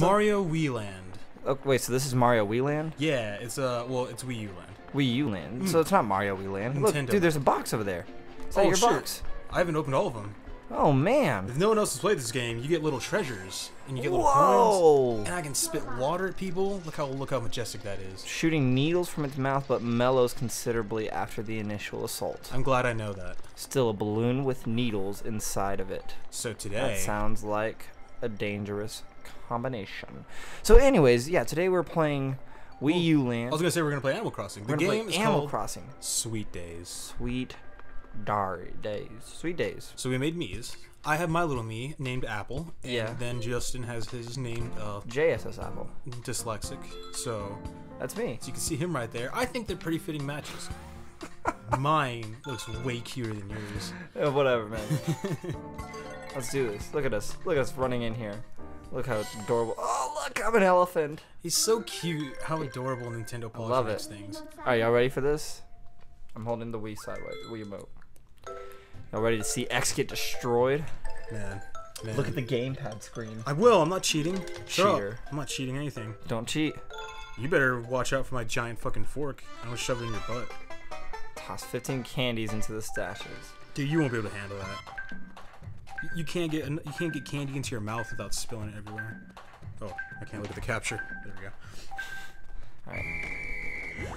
Mario Wii Land. Oh, wait, so this is Mario Wii Land? Yeah, it's uh, well, it's Wii U Land. Wii U Land. So it's not Mario Wii Land. Look, Nintendo. dude, there's a box over there. Is that Oh, your shit. box? I haven't opened all of them. Oh man. If no one else has played this game, you get little treasures and you get little Whoa. coins. And I can spit water at people. Look how look how majestic that is. Shooting needles from its mouth, but mellows considerably after the initial assault. I'm glad I know that. Still a balloon with needles inside of it. So today. That today, sounds like a dangerous combination. So, anyways, yeah, today we're playing Wii U I Land. was gonna say we're gonna play Animal Crossing. The game play is Animal called Crossing. Sweet Days. Sweet Dari days. Sweet days. So we made Mii's. I have my little me named Apple. And Yeah. Then Justin has his named uh, JSS Apple. Dyslexic. So That's me. So you can see him right there. I think they're pretty fitting matches. Mine looks way cuter than yours. Whatever, man. Let's do this. Look at us. Look at us running in here. Look how adorable. Oh, look, I'm an elephant. He's so cute. How adorable Nintendo Polish love makes it. things. Are y'all ready for this? I'm holding the Wii sideways. Wii remote. Y'all ready to see X get destroyed? Man. Man. Look at the gamepad screen. I will. I'm not cheating. Shut up. Cheater. I'm not cheating anything. Don't cheat. You better watch out for my giant fucking fork. I'm gonna shove it in your butt. Toss 15 candies into the stashes. Dude, you won't be able to handle that. You- can't get you can't get candy into your mouth without spilling it everywhere. Oh, I can't look at the capture. There we go. Alright.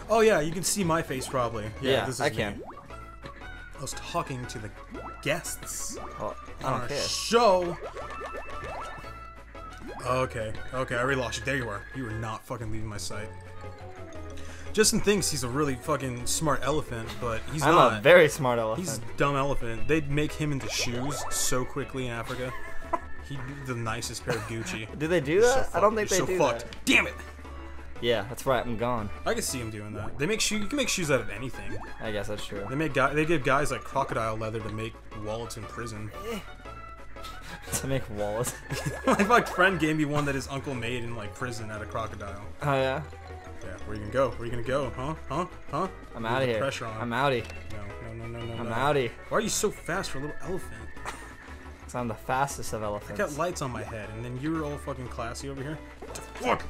Oh yeah, you can see my face probably. Yeah, Yeah, this is I me. can. I was talking to the guests Oh, on our care. show. Okay, okay, I already lost you. There you are. You were not fucking leaving my sight. Justin thinks he's a really fucking smart elephant, but he's I'm not. a very smart elephant. He's a dumb elephant. They'd make him into shoes so quickly in Africa. He'd be the nicest pair of Gucci. Do they do You're so that? I don't think You're they so do fucked. that. Damn it! Yeah, that's right. I'm gone. I can see him doing that. They make shoes. You can make shoes out of anything. I guess that's true. They make guy. They give guys like crocodile leather to make wallets in prison. to make wallets. my friend gave me one that his uncle made in like prison at a crocodile. Oh yeah. Yeah, where you gonna go? Where you gonna go? Huh? Huh? Huh? I'm out of here. Pressure on. I'm outie. No, no, no, no, no. I'm no. outie. Why are you so fast for a little elephant? Cause I'm the fastest of elephants. I got lights on my head, and then you're all fucking classy over here. What the fuck?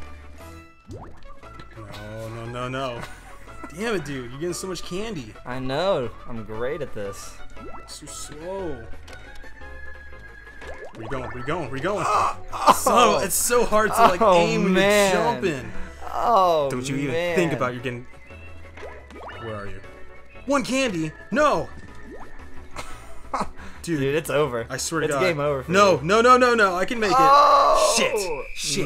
No, no, no, no. Damn it, dude. You're getting so much candy. I know. I'm great at this. So slow. Where you going? Where you going? Where you going? So it's so hard to like Oh, aim when man. you're jumping. Oh Don't you even man. think about you're getting. Where are you? One candy? No. Dude, Dude, it's over. I swear to it's God. game over. For no, you. no, no, no, no. I can make it. Oh, Shit. Shit.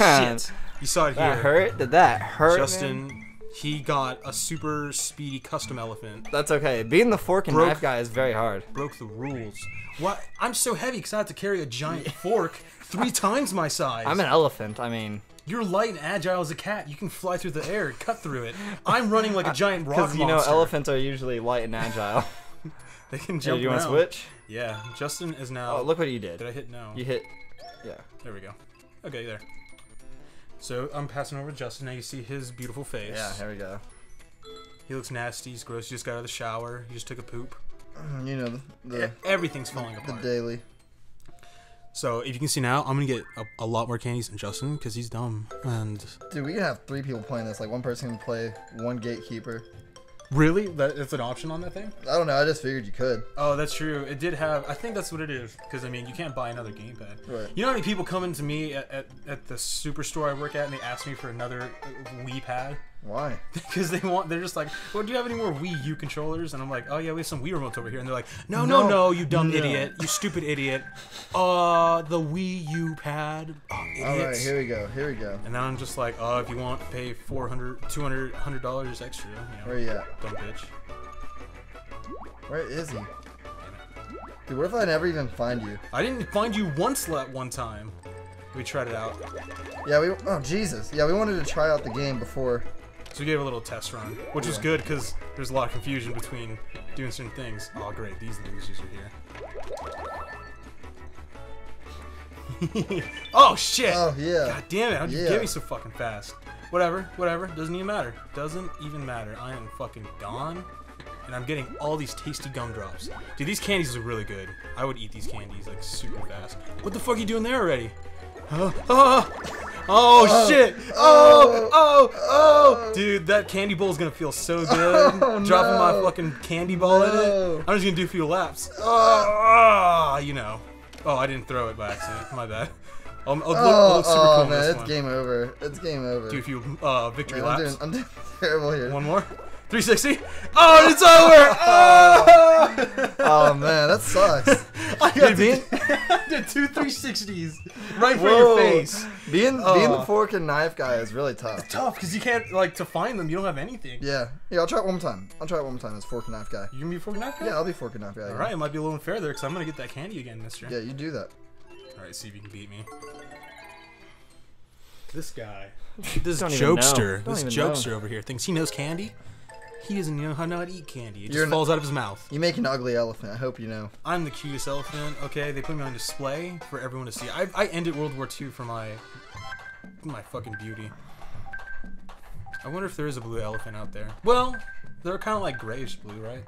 Man. Shit. You saw it That here. hurt. Did that hurt? Justin, man? He got a super speedy custom elephant. That's okay. Being the fork and Broke- knife guy is very hard. Broke the rules. What? I'm so heavy because I have to carry a giant fork three times my size. I'm an elephant. I mean, You're light and agile as a cat. You can fly through the air and cut through it. I'm running like a giant rock because you know elephants are usually light and agile. They can jump do you want to switch? Yeah. Justin is now. Oh, look what you did. Did I hit no? You hit. Yeah. There we go. Okay, there. So I'm passing over to Justin. Now you see his beautiful face. Yeah. Here we go. He looks nasty. He's gross. He just got out of the shower. He just took a poop. You know the E- Everything's falling the apart. The daily. So if you can see now, I'm gonna get a, a lot more candies than Justin because he's dumb. And Dude, we can have three people playing this. Like one person can play one gatekeeper. Really, that, that's an option on that thing. I don't know. I just figured you could. Oh, that's true. It did have. I think that's what it is. Because I mean, you can't buy another gamepad. Right. You know how many people come into me at, at, at the superstore I work at and they ask me for another Wii pad Why? because they want. They're just like, "Well, do you have any more Wii U controllers?" And I'm like, "Oh yeah, we have some Wii remotes over here." And they're like, "No, no, no, No, you dumb no. idiot, you stupid idiot. Uh, the Wii U pad. Oh, idiots." All right, here we go. Here we go. And then I'm just like, oh, if you want to pay 400 200 100 dollars extra, you know, Where you at? dumb bitch. Where is he? Dude, what if I never even find you? I didn't find you once that one time. We tried it out. Yeah, we. Oh Jesus. Yeah, we wanted to try out the game before. So we gave a little test run, which was good because there's a lot of confusion between doing certain things. Oh, great, these losers are here. oh shit! Oh yeah. God damn it! How'd you Yeah. get me so fucking fast? Whatever, whatever. Doesn't even matter. Doesn't even matter. I am fucking gone. And I'm getting all these tasty gumdrops. Dude, these candies are really good. I would eat these candies like super fast. What the fuck are you doing there already? Huh? Ah! Oh, Oh. shit! Oh, oh, oh! Dude, that candy bowl is gonna feel so good. Oh, Dropping my fucking candy ball in it. I'm just gonna do a few laps. Oh, you know. Oh, I didn't throw it by accident. My bad. Um, I'll, look, Oh, look super oh cool man, this it's one. game over. It's game over. Do a few uh, victory Man, I'm, laps. doing, I'm doing terrible here. One more. 360. Oh, it's over. Oh, Oh man, that sucks. I got Dude, being- I did two 360s right in front of Whoa. your face. Being oh. being Oh. the fork and knife guy is really tough. Tough because you can't like to find them. You don't have anything. Yeah, yeah. I'll try it one more time. I'll try it one more time as fork and knife guy. You gonna be fork and knife guy? Yeah, I'll be fork and knife guy. All right, it might be a little unfair there because I'm gonna get that candy again, Mister. Yeah, you do that. All right, see if you can beat me. This guy, This don't jokester, Don't this even know. jokester over here thinks he knows candy. He doesn't know how not to eat candy. It just You're falls out of his mouth. You make an ugly elephant. I hope you know. I'm the cutest elephant. Okay, they put me on display for everyone to see. I, I ended World War II for my my fucking beauty. I wonder if there is a blue elephant out there. Well, they're kind of like grayish blue, right?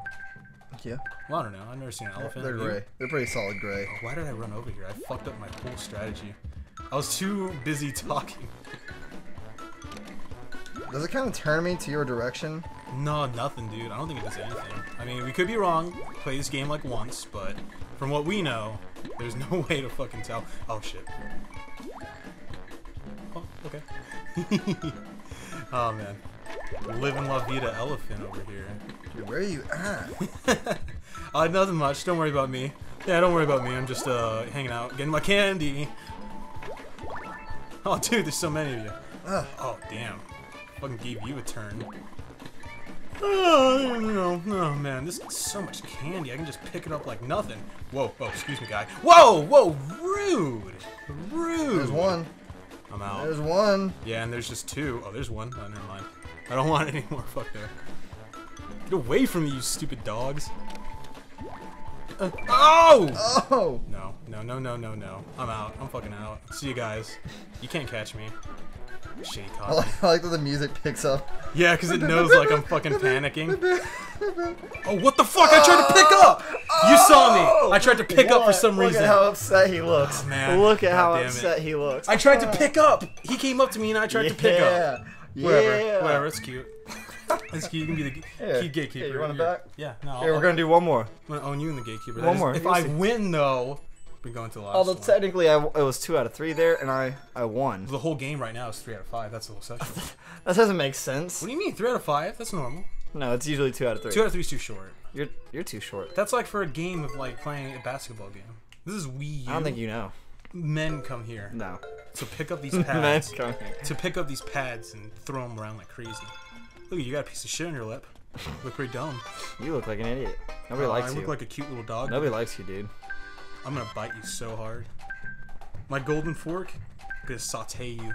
Yeah, Well, I don't know. I've never seen an elephant. they're gray. They're pretty solid gray. Oh, why did I run over here? I fucked up my whole strategy. I was too busy talking. Does it kind of turn me to your direction? No, nothing, dude. I don't think it does anything. I mean, we could be wrong. Play this game like once, but from what we know, there's no way to fucking tell. Oh shit. Oh, okay. oh man. Living La Vida elephant over here. Dude, where are you at? Uh, nothing much. Don't worry about me. Yeah, don't worry about me. I'm just uh hanging out, getting my candy. Oh, dude, there's so many of you. Ugh. Oh, damn. Fucking gave you a turn. Oh, no, no, man. This is so much candy. I can just pick it up like nothing. Whoa, oh, excuse me, guy. Whoa, whoa, rude. Rude. There's one. I'm out. There's one. Yeah, and there's just two. Oh, there's one. Oh, never mind. I don't want any more. Fuck there. Get away from me, you stupid dogs. Uh, oh! Oh. No, no, no, no, no, no. I'm out. I'm fucking out. See you guys. You can't catch me. Shitty I like, I like that the music picks up. Yeah, because it knows like I'm fucking panicking. Oh, what the fuck? I tried to pick up! You oh! saw me! I tried to pick up for some Look reason. at how upset he looks. Oh, man. Look at how God damn it. upset he looks. I tried to oh. pick up! He came up to me and I tried to pick up. Yeah. Whatever, Yeah. whatever, it's cute. It's cute. You can be the g- Here. key gatekeeper. Here, you want it back? Yeah, no. Here, I'll, we're gonna do one more. I'm gonna own you in the gatekeeper. One That is- more. If You'll I see. win, though, we're going to the last Although one. technically, I, it was two out of three there, and I I won. The whole game right now is three out of five. That's a little section. That doesn't make sense. what do you mean? Three out of five? That's normal. No, it's usually two out of three. Two out of three is too short. You're you're too short. That's like for a game of like playing a basketball game. This is Wii U. I don't think you know. Men come here No. to pick up these pads. come here. to pick up these pads and throw them around like crazy. Look, you got a piece of shit on your lip. Look pretty dumb. You look like an idiot. Nobody Oh, likes I you. I look like a cute little dog. Nobody likes you, dude. I'm gonna bite you so hard. My golden fork gonna saute you.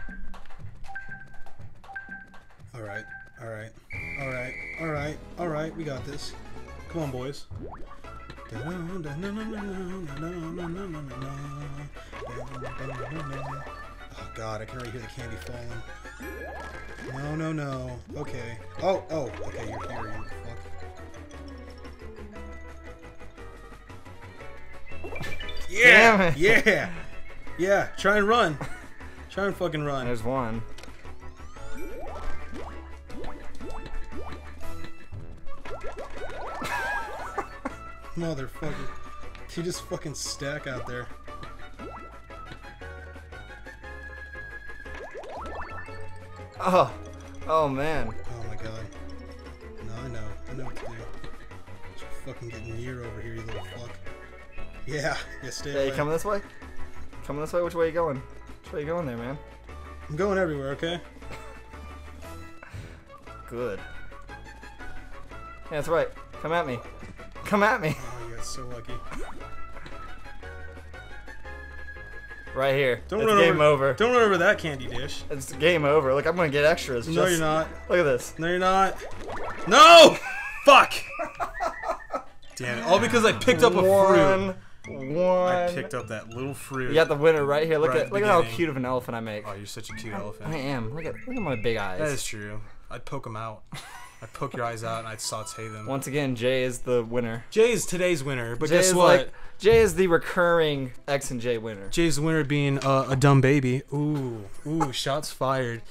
All right, all right, all right, all right, all right. We got this. Come on, boys. Oh God, I can already hear the candy falling. No, no, no. Okay. Oh, oh. Okay, you're. You Yeah, yeah, yeah. Try and run. Try and fucking run. There's one. Motherfucker. You just fucking stack out there. Oh, oh man. Oh my god. No, I know. I know what to do. Just fucking getting near over here, you little fuck. Yeah, yeah, stay Yeah, you away. coming this way? Coming this way? Which way you going? Which way you going there, man? I'm going everywhere, okay? Good. Yeah, that's right. Come at me. Come at me. Oh, you got so lucky. Right here. Don't it's run game over, over. Don't run over that candy dish. It's game over. Look, I'm gonna get extras. No, just- you're not. Look at this. No, you're not. No! Fuck! Damn it. All because I picked up a fruit. One. I picked up that little fruit. You got the winner right here. Look right at, at look beginning. at how cute of an elephant I make. Oh, you're such a cute I, elephant. I am. Look at look at my big eyes. That is true. I'd poke them out. I'd poke your eyes out and I'd saute them. Once again, Jay is the winner. Jay is today's winner, but Jay guess what? Like, Jay is the recurring X and J winner. Jay's winner being uh, a dumb baby. Ooh, ooh, shots fired.